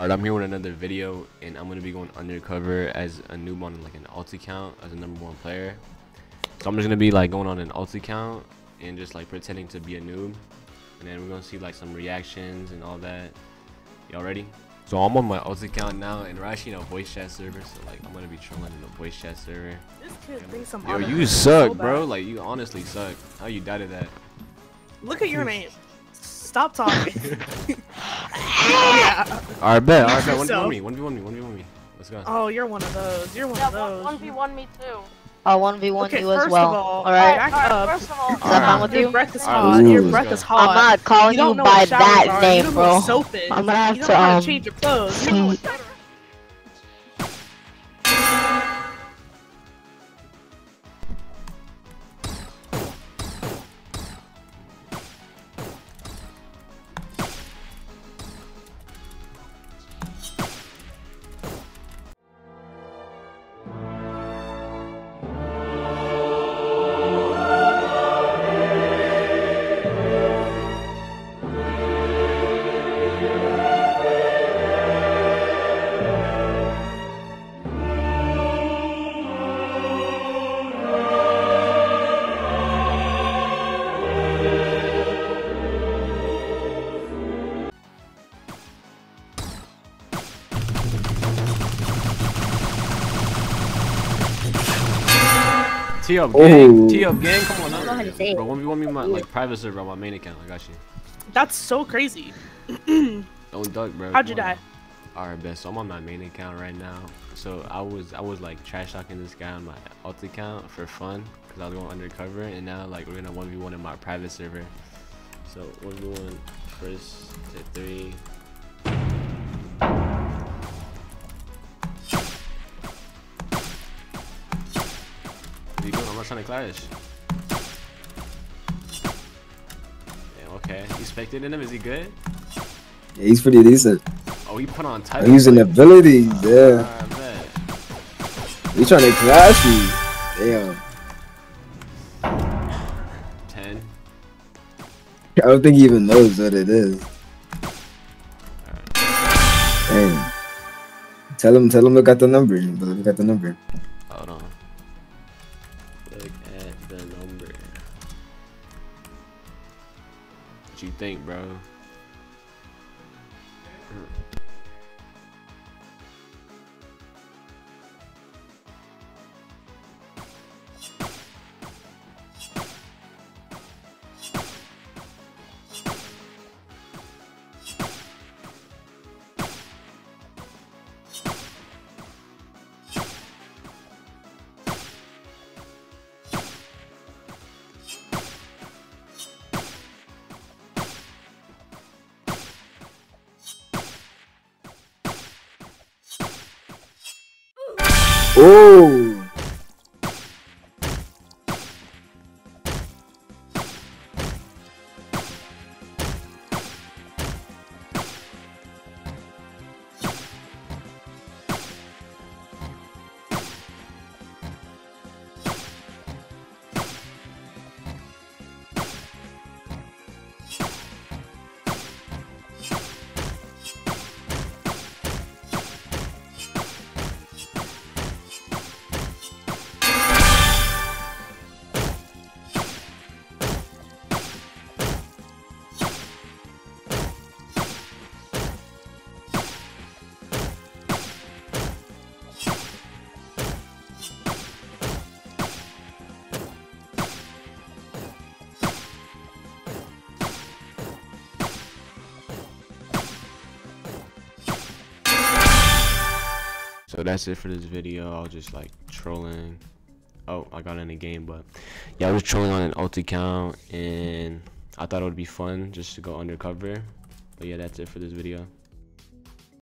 Alright, I'm here with another video, and I'm gonna be going undercover as a noob on like an alt account as a number one player. So I'm just gonna be like going on an alt account and just like pretending to be a noob, and then we're gonna see like some reactions and all that. Y'all ready? So I'm on my alt account now, and we're actually in a voice chat server. So like I'm gonna be trolling in a voice chat server. This kid thinks I'm Yo, you So suck, bro. Like you honestly suck. How you died of that? Look at your name. Stop talking. yeah. Alright, bet. Alright, bet. 1v1 me. One v one me. One v one me. Let's go. Oh, you're one of those. You're one Yeah, of those. one v one me too. I'll 1v1 Okay, you as first well. of all, Alright? back Alright, up. first of all, Is that fine with Your you? breath is hot. let's Your breath is hot. I'm not calling you you, by that are. name, you bro. what soap is. I'm gonna have to, don't know how um, to change your clothes. You don't know what deodorant- T up gang. Oh. T up gang. Come on. know how to say it. Bro, one v one me my like private server on my main account. I got you. That's so crazy. Don't duck, bro. How'd you die? Alright, best. So I'm on my main account right now. So I was I was like trash talking this guy on my alt account for fun because I was going undercover, and now like we're gonna one v one in my private server. So one v one first to three. Trying to clash. Yeah, okay. You spectating him? Is he good? Yeah, he's pretty decent. Oh, he put on title. He's an ability, ah, yeah. I bet. He's trying to clash you. Damn. 10. I don't think he even knows what it is. Dang. Tell him, tell him look at the number. Look at the number. Hold on. You think, bro? Oh. So that's it for this video. I was just like trolling. Oh, I got in the game, but yeah, I was trolling on an alt account, and I thought it would be fun just to go undercover. But yeah, that's it for this video.